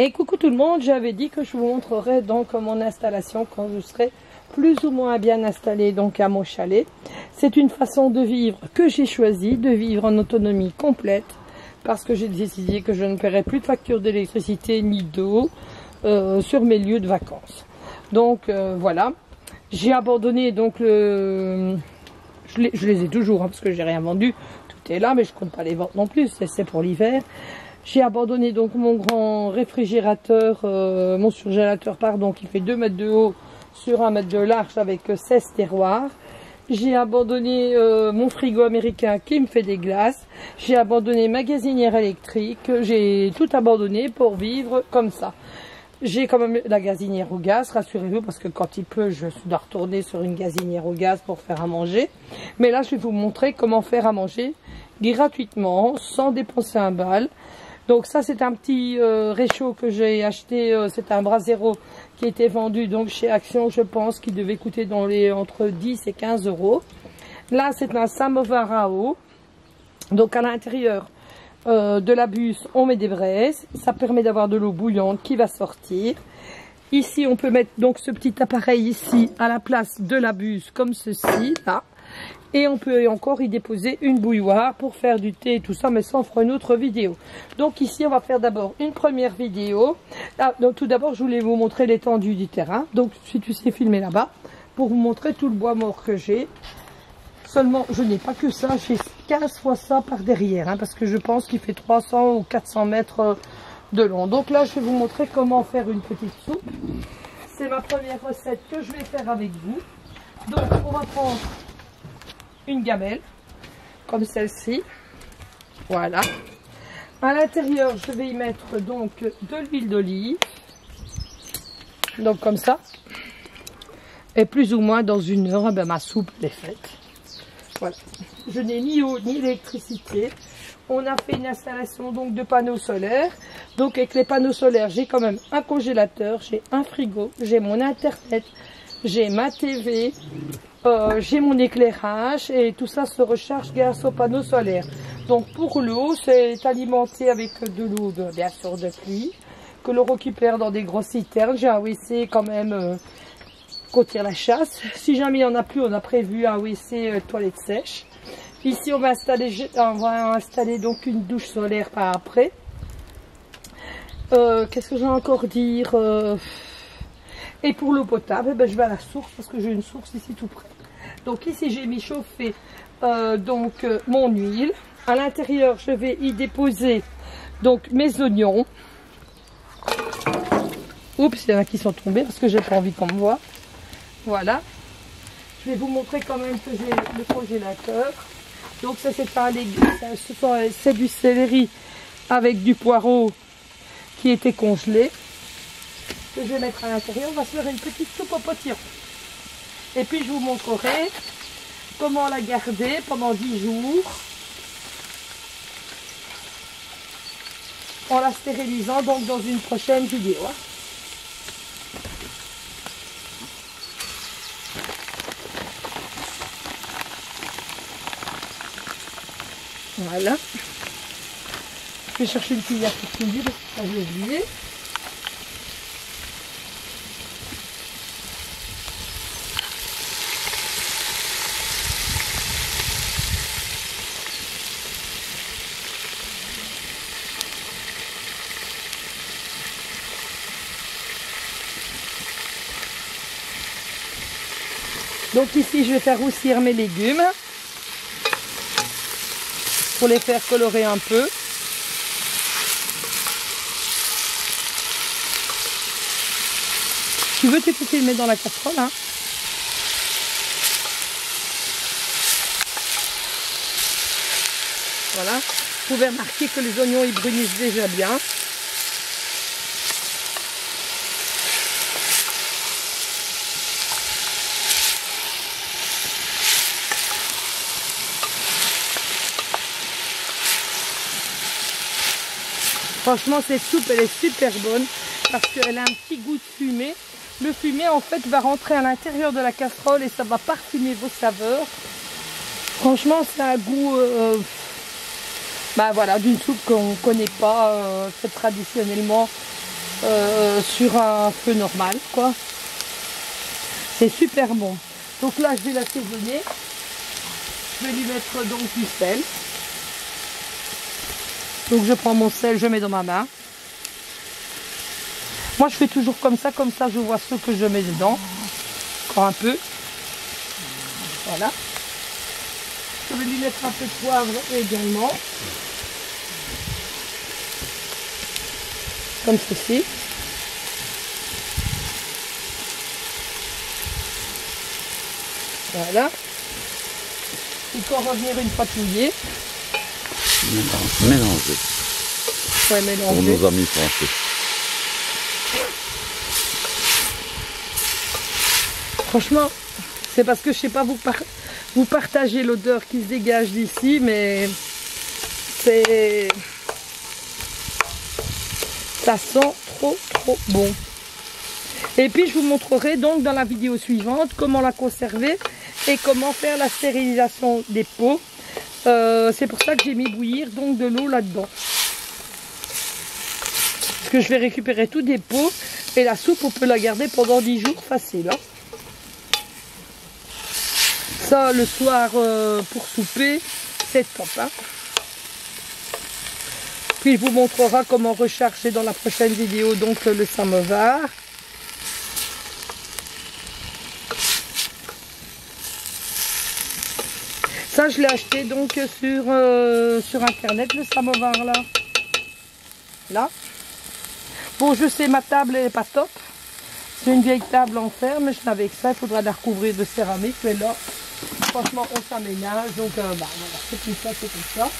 Et coucou tout le monde, j'avais dit que je vous montrerai donc mon installation quand je serai plus ou moins bien installée donc à mon chalet. C'est une façon de vivre que j'ai choisi, de vivre en autonomie complète parce que j'ai décidé que je ne paierai plus de facture d'électricité ni d'eau euh, sur mes lieux de vacances. Donc euh, voilà, j'ai abandonné donc le... Je les, je les ai toujours hein, parce que j'ai rien vendu, tout est là mais je compte pas les ventes non plus, c'est pour l'hiver. J'ai abandonné donc mon grand réfrigérateur, euh, mon surgélateur pardon, qui fait 2 mètres de haut sur 1 mètre de large avec 16 terroirs. J'ai abandonné euh, mon frigo américain qui me fait des glaces. J'ai abandonné ma gazinière électrique. J'ai tout abandonné pour vivre comme ça. J'ai quand même la gazinière au gaz, rassurez-vous, parce que quand il pleut, je dois retourner sur une gazinière au gaz pour faire à manger. Mais là, je vais vous montrer comment faire à manger gratuitement, sans dépenser un bal. Donc ça c'est un petit euh, réchaud que j'ai acheté, euh, c'est un Brasero qui était vendu donc chez Action je pense, qui devait coûter dans les entre 10 et 15 euros. Là c'est un samovar à eau, donc à l'intérieur euh, de la buse on met des braises, ça permet d'avoir de l'eau bouillante qui va sortir. Ici on peut mettre donc ce petit appareil ici à la place de la buse comme ceci là. Et on peut encore y déposer une bouilloire pour faire du thé et tout ça, mais ça on fera une autre vidéo. Donc ici on va faire d'abord une première vidéo. Ah, donc tout d'abord je voulais vous montrer l'étendue du terrain. Donc si tu sais filmer là-bas, pour vous montrer tout le bois mort que j'ai. Seulement je n'ai pas que ça, j'ai 15 fois ça par derrière, hein, parce que je pense qu'il fait 300 ou 400 mètres de long. Donc là je vais vous montrer comment faire une petite soupe. C'est ma première recette que je vais faire avec vous. Donc on va prendre une gamelle, comme celle-ci. Voilà. À l'intérieur, je vais y mettre donc de l'huile d'olive. Donc comme ça. Et plus ou moins dans une heure, ma soupe est faite. Voilà. Je n'ai ni eau ni électricité. On a fait une installation donc de panneaux solaires. Donc avec les panneaux solaires, j'ai quand même un congélateur, j'ai un frigo, j'ai mon internet, j'ai ma TV, euh, j'ai mon éclairage et tout ça se recharge grâce au panneau solaire. Donc pour l'eau, c'est alimenté avec de l'eau bien sûr de pluie que l'on récupère dans des grosses citernes. J'ai un WC quand même euh, la chasse. Si jamais il n'y en a plus, on a prévu un WC euh, toilette sèche. Ici, on va installer, on va installer donc une douche solaire par après. Euh, qu'est-ce que j'ai encore dire et pour l'eau potable, ben, je vais à la source parce que j'ai une source ici tout près. Donc ici, j'ai mis chauffer euh, donc, euh, mon huile. À l'intérieur, je vais y déposer donc mes oignons. Oups, il y en a qui sont tombés parce que j'ai pas envie qu'on me voit. Voilà. Je vais vous montrer quand même que j'ai le congélateur. Donc ça c'est un c'est du céleri avec du poireau qui était congelé je vais mettre à l'intérieur. On va se faire une petite soupe au potiron. Et puis je vous montrerai comment la garder pendant 10 jours en la stérilisant donc dans une prochaine vidéo. Hein. Voilà. Je vais chercher une cuillère pour cuire parce que j'ai oublié. Donc ici, je vais faire roussir mes légumes pour les faire colorer un peu. Tu veux, tu peux filmer dans la casserole. Hein. Voilà. Vous pouvez remarquer que les oignons ils brunissent déjà bien. Franchement, cette soupe, elle est super bonne parce qu'elle a un petit goût de fumée. Le fumé, en fait, va rentrer à l'intérieur de la casserole et ça va parfumer vos saveurs. Franchement, c'est un goût euh, bah voilà, d'une soupe qu'on ne connaît pas, euh, traditionnellement euh, sur un feu normal, quoi. C'est super bon. Donc là, je vais l'assaisonner. Je vais lui mettre donc du sel. Donc je prends mon sel, je mets dans ma main. Moi, je fais toujours comme ça, comme ça, je vois ce que je mets dedans. Encore un peu. Voilà. Je vais lui mettre un peu de poivre également. Comme ceci. Voilà. Il faut revenir une fois touillé. Mélanger. Ouais, Pour nos amis français. Franchement, c'est parce que je sais pas vous, par- vous partagez l'odeur qui se dégage d'ici, mais c'est ça sent trop trop bon. Et puis je vous montrerai donc dans la vidéo suivante comment la conserver et comment faire la stérilisation des pots. Euh, c'est pour ça que j'ai mis bouillir donc de l'eau là-dedans. Parce que je vais récupérer tous des pots et la soupe on peut la garder pendant 10 jours facile. hein. Ça, le soir, euh, pour souper, c'est top. hein. Puis, je vous montrera comment recharger dans la prochaine vidéo, donc, le samovar. Ça, je l'ai acheté, donc, sur, euh, sur Internet, le samovar, là. Là. Bon, je sais, ma table, elle est pas top. C'est une vieille table en fer, mais je n'avais que ça. Il faudra la recouvrir de céramique. Mais là, franchement, on s'aménage. Donc, euh, bah, voilà, c'est comme ça, c'est comme ça.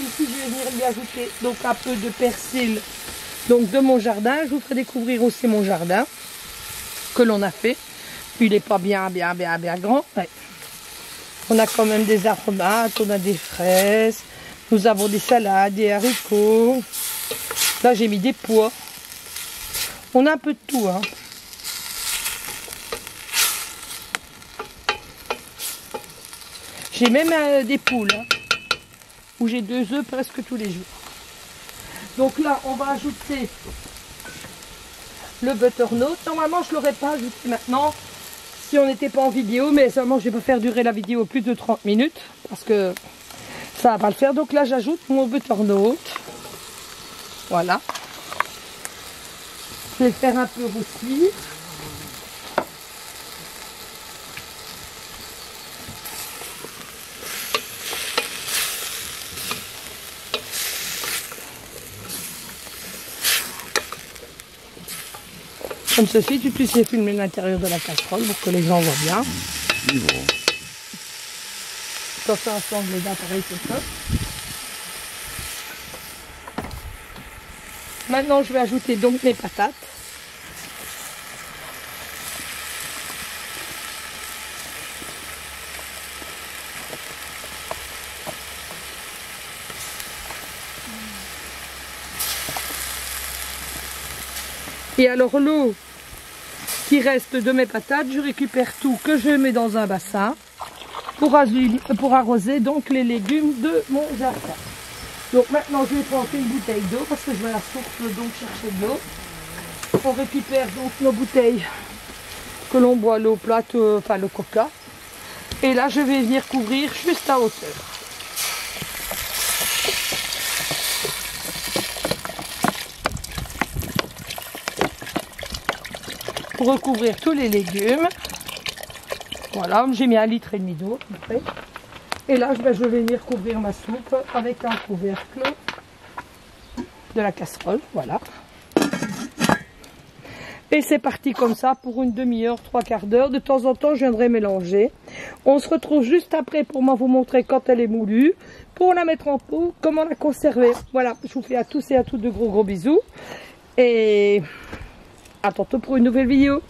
Ici, je vais venir lui ajouter donc un peu de persil donc de mon jardin. Je vous ferai découvrir aussi mon jardin que l'on a fait. Il n'est pas bien, bien, bien, bien grand. On a quand même des aromates, on a des fraises, nous avons des salades, des haricots. Là, j'ai mis des pois. On a un peu de tout. Hein. J'ai même euh, des poules, hein, où j'ai deux œufs presque tous les jours. Donc là, on va ajouter le butternut. Normalement, je ne l'aurais pas ajouté maintenant si on n'était pas en vidéo, mais seulement je vais pas faire durer la vidéo plus de 30 minutes parce que ça va pas le faire. Donc là, j'ajoute mon butternut. Voilà. Je vais faire un peu aussi. Comme ceci, tu puisses filmer l'intérieur de la casserole pour que les gens voient bien. Ils vont. Quand ça ensemble les appareils, c'est ça. Maintenant, je vais ajouter donc mes patates. Et alors l'eau qui reste de mes patates, je récupère tout que je mets dans un bassin pour, arroser donc les légumes de mon jardin. Donc maintenant je vais prendre une bouteille d'eau parce que je vais à la source donc chercher de l'eau. On récupère donc nos bouteilles que l'on boit l'eau plate, euh, enfin le coca. Et là je vais venir couvrir juste à hauteur. Pour recouvrir tous les légumes. Voilà, j'ai mis un litre et demi d'eau. Et là, je vais, je vais venir couvrir ma soupe avec un couvercle de la casserole. Voilà. Et c'est parti comme ça pour une demi-heure, trois quarts d'heure. De temps en temps, je viendrai mélanger. On se retrouve juste après pour moi vous montrer quand elle est moulue, pour la mettre en pot, comment la conserver. Voilà, je vous fais à tous et à toutes de gros gros bisous. Et à tantôt pour une nouvelle vidéo.